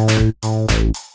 Oh, oh,